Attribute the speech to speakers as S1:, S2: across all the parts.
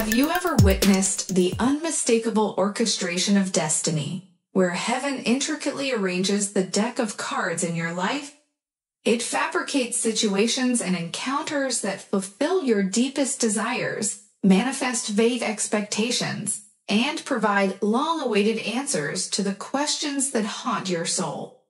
S1: Have you ever witnessed the unmistakable orchestration of destiny, where heaven intricately arranges the deck of cards in your life? It fabricates situations and encounters that fulfill your deepest desires, manifest vague expectations, and provide long awaited answers to the questions that haunt your soul.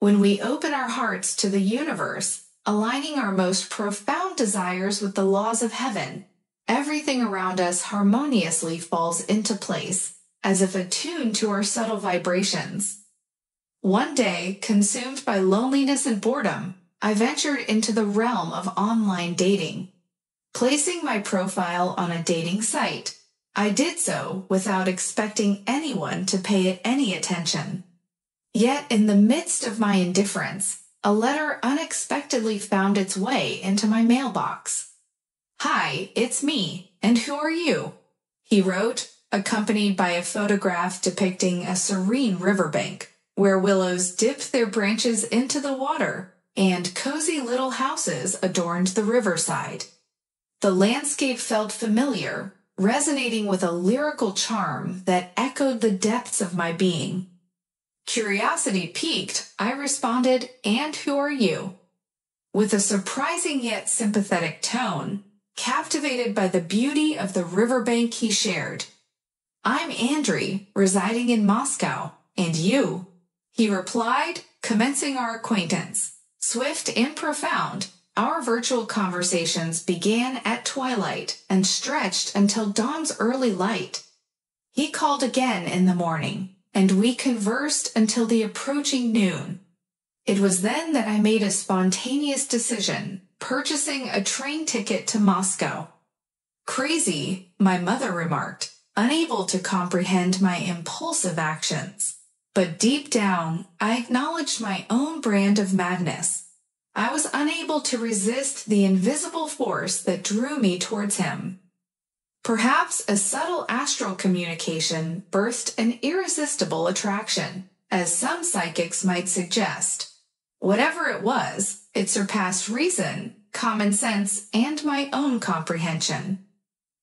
S1: When we open our hearts to the universe, aligning our most profound desires with the laws of heaven, everything around us harmoniously falls into place, as if attuned to our subtle vibrations. One day, consumed by loneliness and boredom, I ventured into the realm of online dating. Placing my profile on a dating site, I did so without expecting anyone to pay it any attention. Yet, in the midst of my indifference, a letter unexpectedly found its way into my mailbox. Hi, it's me, and who are you? He wrote, accompanied by a photograph depicting a serene riverbank where willows dipped their branches into the water and cozy little houses adorned the riverside. The landscape felt familiar, resonating with a lyrical charm that echoed the depths of my being. Curiosity piqued, I responded, And who are you? With a surprising yet sympathetic tone, captivated by the beauty of the riverbank he shared. I'm Andri, residing in Moscow, and you? He replied, commencing our acquaintance. Swift and profound, our virtual conversations began at twilight and stretched until dawn's early light. He called again in the morning, and we conversed until the approaching noon. It was then that I made a spontaneous decision, purchasing a train ticket to Moscow. Crazy, my mother remarked, unable to comprehend my impulsive actions. But deep down, I acknowledged my own brand of madness. I was unable to resist the invisible force that drew me towards him. Perhaps a subtle astral communication birthed an irresistible attraction, as some psychics might suggest. Whatever it was, it surpassed reason, common sense, and my own comprehension.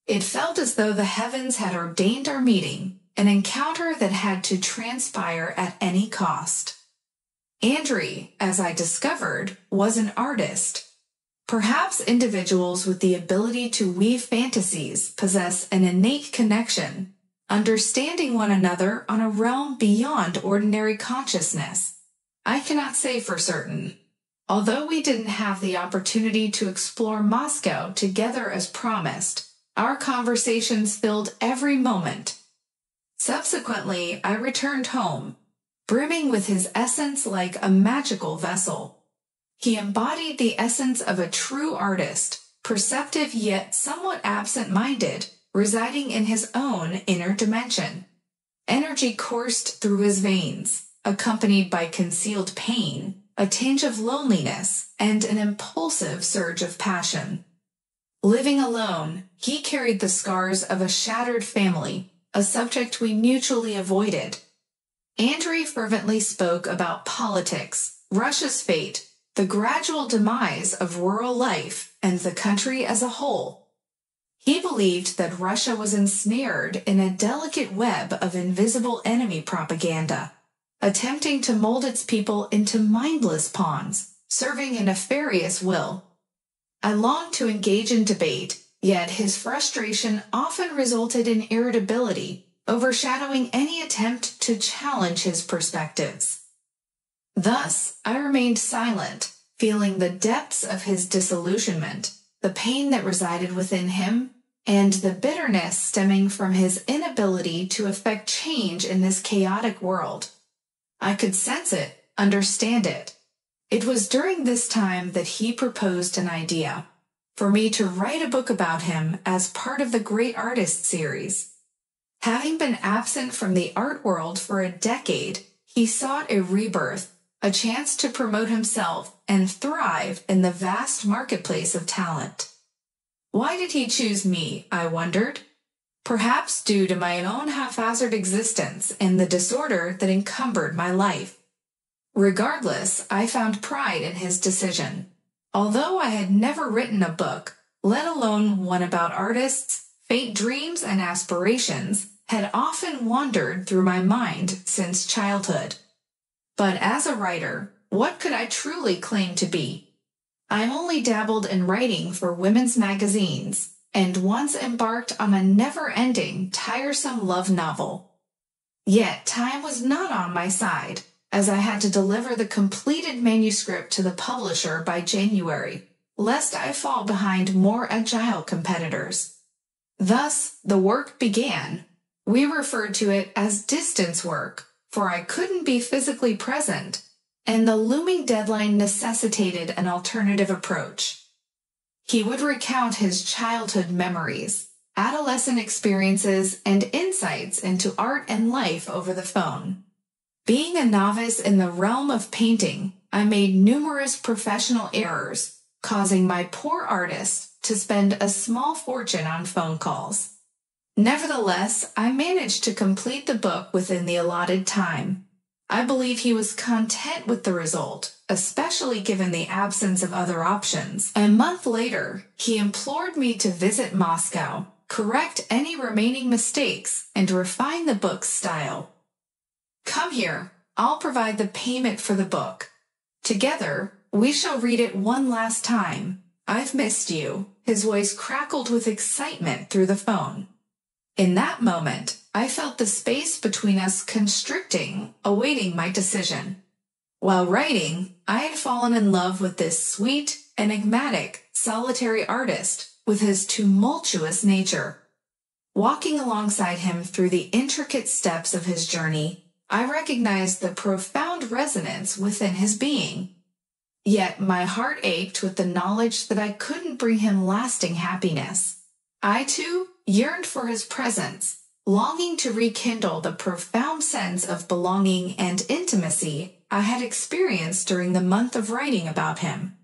S1: It felt as though the heavens had ordained our meeting, an encounter that had to transpire at any cost. Andri, as I discovered, was an artist. Perhaps individuals with the ability to weave fantasies possess an innate connection, understanding one another on a realm beyond ordinary consciousness. I cannot say for certain. Although we didn't have the opportunity to explore Moscow together as promised, our conversations filled every moment Subsequently, I returned home, brimming with his essence like a magical vessel. He embodied the essence of a true artist, perceptive yet somewhat absent minded, residing in his own inner dimension. Energy coursed through his veins, accompanied by concealed pain, a tinge of loneliness, and an impulsive surge of passion. Living alone, he carried the scars of a shattered family a subject we mutually avoided. Andri fervently spoke about politics, Russia's fate, the gradual demise of rural life, and the country as a whole. He believed that Russia was ensnared in a delicate web of invisible enemy propaganda, attempting to mold its people into mindless pawns, serving a nefarious will. I longed to engage in debate Yet his frustration often resulted in irritability, overshadowing any attempt to challenge his perspectives. Thus, I remained silent, feeling the depths of his disillusionment, the pain that resided within him, and the bitterness stemming from his inability to effect change in this chaotic world. I could sense it, understand it. It was during this time that he proposed an idea for me to write a book about him as part of the Great Artist series. Having been absent from the art world for a decade, he sought a rebirth, a chance to promote himself and thrive in the vast marketplace of talent. Why did he choose me, I wondered? Perhaps due to my own haphazard existence and the disorder that encumbered my life. Regardless, I found pride in his decision. Although I had never written a book, let alone one about artists, faint dreams and aspirations had often wandered through my mind since childhood. But as a writer, what could I truly claim to be? I only dabbled in writing for women's magazines and once embarked on a never ending, tiresome love novel. Yet time was not on my side, as I had to deliver the completed manuscript to the publisher by January, lest I fall behind more agile competitors. Thus, the work began. We referred to it as distance work, for I couldn't be physically present, and the looming deadline necessitated an alternative approach. He would recount his childhood memories, adolescent experiences, and insights into art and life over the phone. Being a novice in the realm of painting, I made numerous professional errors, causing my poor artist to spend a small fortune on phone calls. Nevertheless, I managed to complete the book within the allotted time. I believe he was content with the result, especially given the absence of other options. A month later, he implored me to visit Moscow, correct any remaining mistakes, and refine the book's style. Come here, I'll provide the payment for the book. Together, we shall read it one last time. I've missed you. His voice crackled with excitement through the phone. In that moment, I felt the space between us constricting, awaiting my decision. While writing, I had fallen in love with this sweet, enigmatic, solitary artist with his tumultuous nature. Walking alongside him through the intricate steps of his journey, I recognized the profound resonance within his being. Yet my heart ached with the knowledge that I couldn't bring him lasting happiness. I too yearned for his presence, longing to rekindle the profound sense of belonging and intimacy I had experienced during the month of writing about him.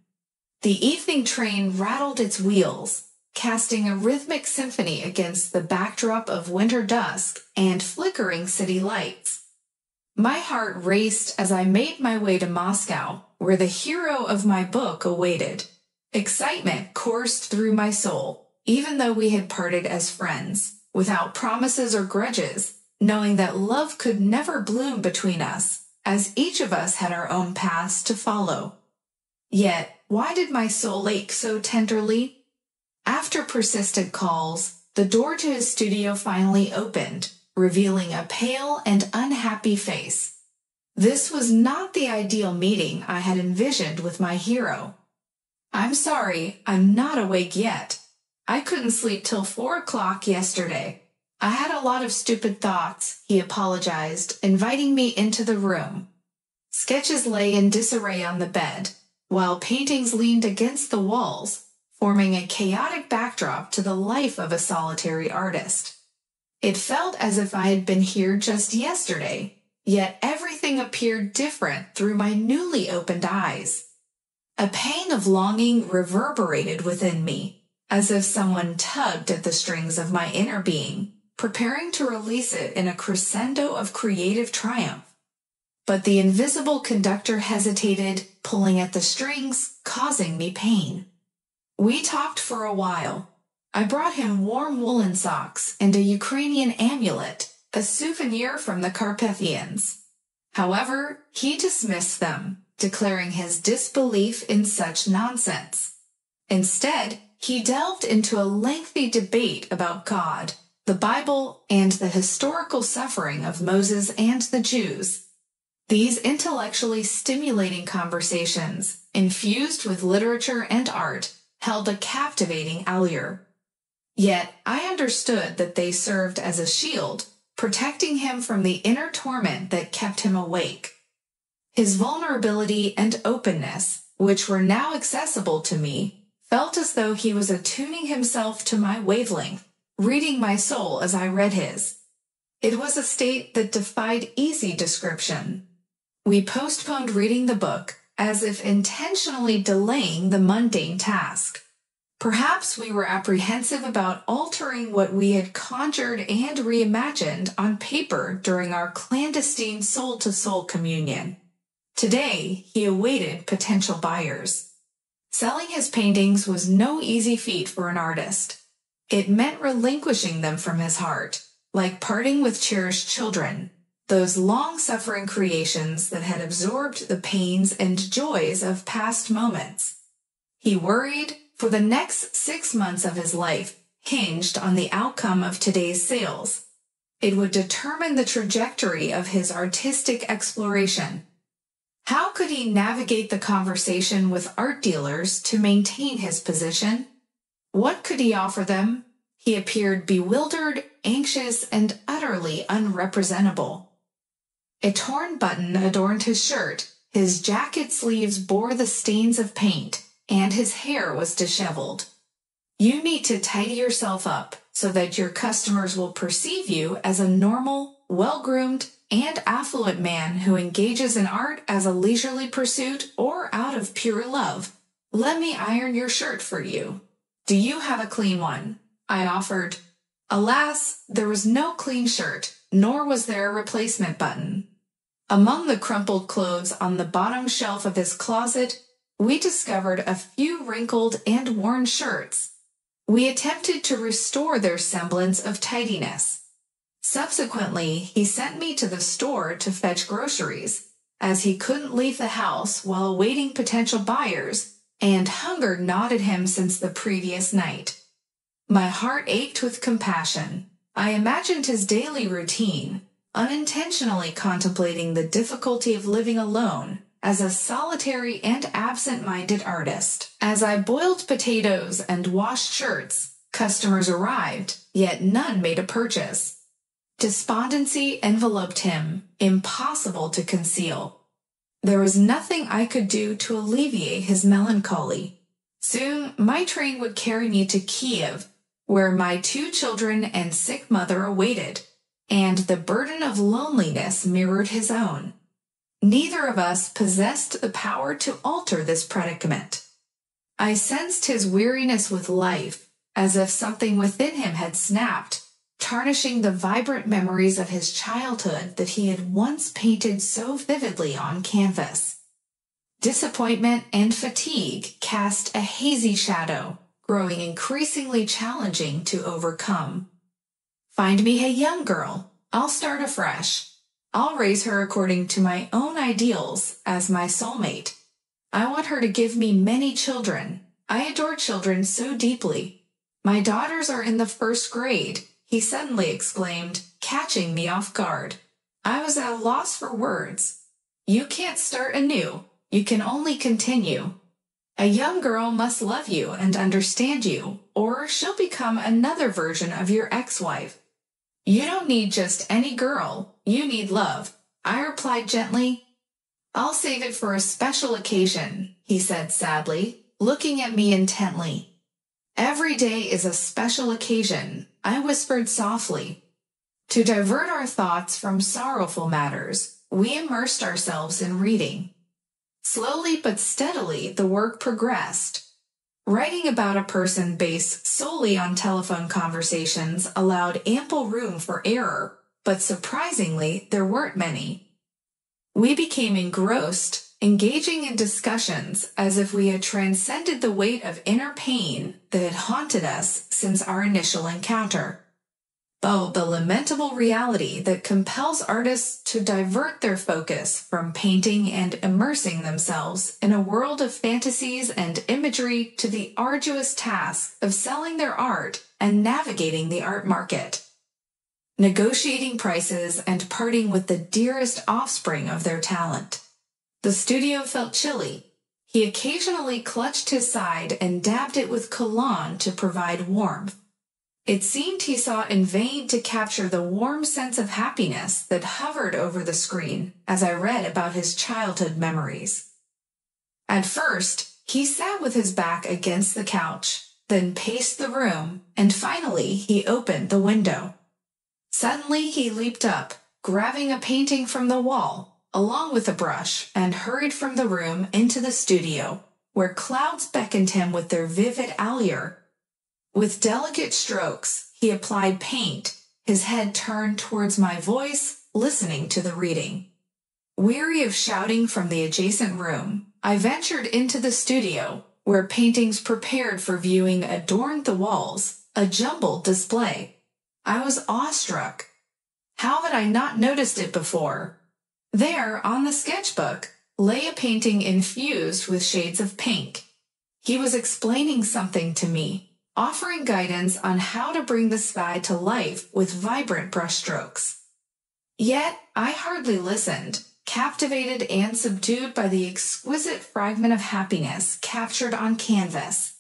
S1: The evening train rattled its wheels, casting a rhythmic symphony against the backdrop of winter dusk and flickering city lights. My heart raced as I made my way to Moscow, where the hero of my book awaited. Excitement coursed through my soul even though we had parted as friends, without promises or grudges, knowing that love could never bloom between us, as each of us had our own paths to follow. Yet, why did my soul ache so tenderly? After persistent calls, the door to his studio finally opened, revealing a pale and unhappy face. This was not the ideal meeting I had envisioned with my hero. I'm sorry, I'm not awake yet, I couldn't sleep till four o'clock yesterday. I had a lot of stupid thoughts, he apologized, inviting me into the room. Sketches lay in disarray on the bed, while paintings leaned against the walls, forming a chaotic backdrop to the life of a solitary artist. It felt as if I had been here just yesterday, yet everything appeared different through my newly opened eyes. A pang of longing reverberated within me, as if someone tugged at the strings of my inner being, preparing to release it in a crescendo of creative triumph. But the invisible conductor hesitated, pulling at the strings, causing me pain. We talked for a while. I brought him warm woolen socks and a Ukrainian amulet, a souvenir from the Carpathians. However, he dismissed them, declaring his disbelief in such nonsense. Instead, he delved into a lengthy debate about God, the Bible, and the historical suffering of Moses and the Jews. These intellectually stimulating conversations, infused with literature and art, held a captivating allure. Yet I understood that they served as a shield, protecting him from the inner torment that kept him awake. His vulnerability and openness, which were now accessible to me, felt as though he was attuning himself to my wavelength, reading my soul as I read his. It was a state that defied easy description. We postponed reading the book as if intentionally delaying the mundane task. Perhaps we were apprehensive about altering what we had conjured and reimagined on paper during our clandestine soul to soul communion. Today, he awaited potential buyers. Selling his paintings was no easy feat for an artist. It meant relinquishing them from his heart, like parting with cherished children, those long suffering creations that had absorbed the pains and joys of past moments. He worried, for the next six months of his life hinged on the outcome of today's sales. It would determine the trajectory of his artistic exploration. How could he navigate the conversation with art dealers to maintain his position? What could he offer them? He appeared bewildered, anxious, and utterly unrepresentable. A torn button adorned his shirt, his jacket sleeves bore the stains of paint, and his hair was disheveled. You need to tidy yourself up so that your customers will perceive you as a normal, well groomed, and affluent man who engages in art as a leisurely pursuit or out of pure love. Let me iron your shirt for you. Do you have a clean one? I offered. Alas, there was no clean shirt, nor was there a replacement button. Among the crumpled clothes on the bottom shelf of his closet we discovered a few wrinkled and worn shirts. We attempted to restore their semblance of tidiness. Subsequently, he sent me to the store to fetch groceries, as he couldn't leave the house while awaiting potential buyers, and hunger gnawed at him since the previous night. My heart ached with compassion. I imagined his daily routine, unintentionally contemplating the difficulty of living alone as a solitary and absent minded artist. As I boiled potatoes and washed shirts, customers arrived, yet none made a purchase. Despondency enveloped him, impossible to conceal. There was nothing I could do to alleviate his melancholy. Soon my train would carry me to Kiev, where my two children and sick mother awaited, and the burden of loneliness mirrored his own. Neither of us possessed the power to alter this predicament. I sensed his weariness with life, as if something within him had snapped, tarnishing the vibrant memories of his childhood that he had once painted so vividly on canvas. Disappointment and fatigue cast a hazy shadow, growing increasingly challenging to overcome. Find me a young girl. I'll start afresh. I'll raise her according to my own ideals as my soulmate. I want her to give me many children. I adore children so deeply. My daughters are in the first grade, he suddenly exclaimed, catching me off guard. I was at a loss for words. You can't start anew. You can only continue. A young girl must love you and understand you, or she'll become another version of your ex-wife. You don't need just any girl. You need love. I replied gently. I'll save it for a special occasion, he said sadly, looking at me intently. Every day is a special occasion, I whispered softly. To divert our thoughts from sorrowful matters, we immersed ourselves in reading. Slowly but steadily, the work progressed. Writing about a person based solely on telephone conversations allowed ample room for error, but surprisingly, there weren't many. We became engrossed, engaging in discussions as if we had transcended the weight of inner pain that had haunted us since our initial encounter. Oh, the lamentable reality that compels artists to divert their focus from painting and immersing themselves in a world of fantasies and imagery to the arduous task of selling their art and navigating the art market. Negotiating prices and parting with the dearest offspring of their talent. The studio felt chilly. He occasionally clutched his side and dabbed it with cologne to provide warmth. It seemed he sought in vain to capture the warm sense of happiness that hovered over the screen as I read about his childhood memories. At first, he sat with his back against the couch, then paced the room, and finally he opened the window. Suddenly he leaped up, grabbing a painting from the wall, along with a brush, and hurried from the room into the studio, where clouds beckoned him with their vivid allure with delicate strokes, he applied paint, his head turned towards my voice, listening to the reading. Weary of shouting from the adjacent room, I ventured into the studio, where paintings prepared for viewing adorned the walls, a jumbled display. I was awestruck. How had I not noticed it before? There, on the sketchbook, lay a painting infused with shades of pink. He was explaining something to me, offering guidance on how to bring the sky to life with vibrant brushstrokes. Yet I hardly listened, captivated and subdued by the exquisite fragment of happiness captured on canvas.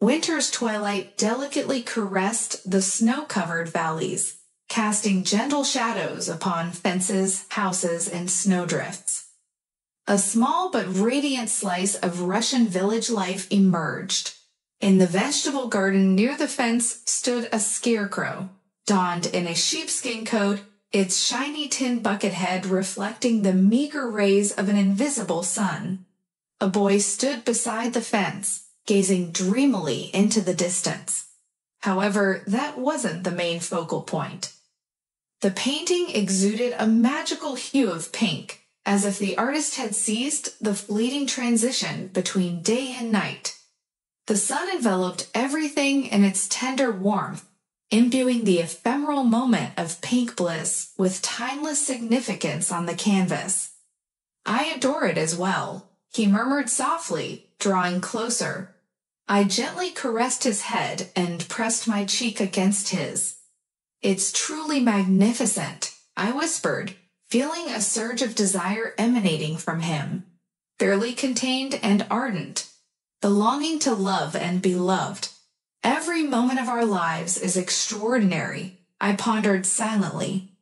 S1: Winter's twilight delicately caressed the snow-covered valleys, casting gentle shadows upon fences, houses, and snowdrifts. A small but radiant slice of Russian village life emerged. In the vegetable garden near the fence stood a scarecrow, donned in a sheepskin coat its shiny tin bucket head reflecting the meager rays of an invisible sun. A boy stood beside the fence, gazing dreamily into the distance. However, that wasn't the main focal point. The painting exuded a magical hue of pink, as if the artist had seized the fleeting transition between day and night. The sun enveloped everything in its tender warmth, imbuing the ephemeral moment of pink bliss with timeless significance on the canvas. I adore it as well, he murmured softly, drawing closer. I gently caressed his head and pressed my cheek against his. It's truly magnificent, I whispered, feeling a surge of desire emanating from him, fairly contained and ardent, the longing to love and be loved Every moment of our lives is extraordinary, I pondered silently.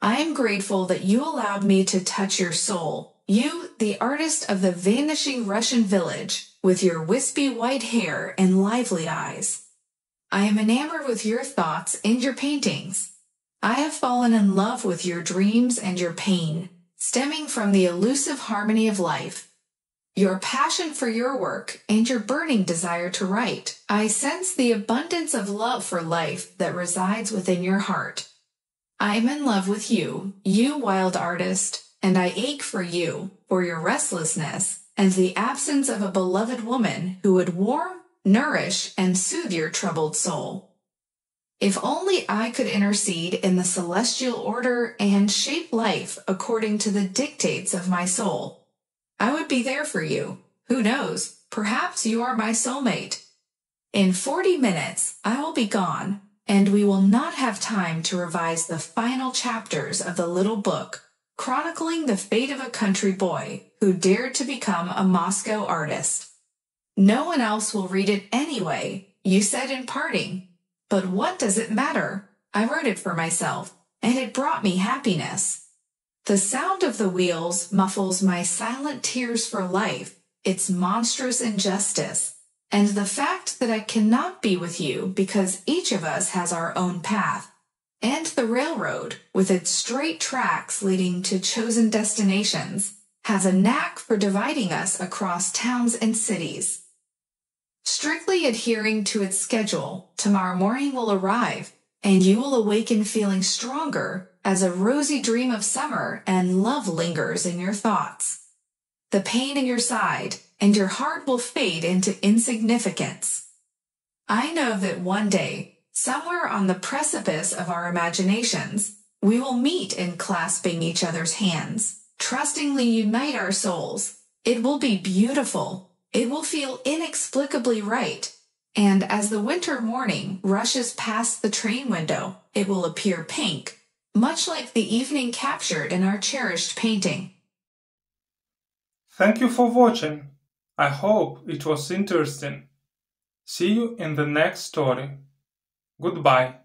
S1: I am grateful that you allowed me to touch your soul, you, the artist of the vanishing Russian village, with your wispy white hair and lively eyes. I am enamored with your thoughts and your paintings. I have fallen in love with your dreams and your pain, stemming from the elusive harmony of life your passion for your work, and your burning desire to write. I sense the abundance of love for life that resides within your heart. I am in love with you, you wild artist, and I ache for you, for your restlessness, and the absence of a beloved woman who would warm, nourish, and soothe your troubled soul. If only I could intercede in the celestial order and shape life according to the dictates of my soul I would be there for you. Who knows? Perhaps you are my soulmate. In 40 minutes, I will be gone, and we will not have time to revise the final chapters of the little book chronicling the fate of a country boy who dared to become a Moscow artist. No one else will read it anyway, you said in parting. But what does it matter? I wrote it for myself, and it brought me happiness. The sound of the wheels muffles my silent tears for life, its monstrous injustice, and the fact that I cannot be with you because each of us has our own path, and the railroad, with its straight tracks leading to chosen destinations, has a knack for dividing us across towns and cities. Strictly adhering to its schedule, tomorrow morning will arrive, and you will awaken feeling stronger as a rosy dream of summer and love lingers in your thoughts. The pain in your side and your heart will fade into insignificance. I know that one day, somewhere on the precipice of our imaginations, we will meet in clasping each other's hands, trustingly unite our souls. It will be beautiful. It will feel inexplicably right. And as the winter morning rushes past the train window, it will appear pink much like the evening captured in our cherished painting.
S2: Thank you for watching. I hope it was interesting. See you in the next story. Goodbye.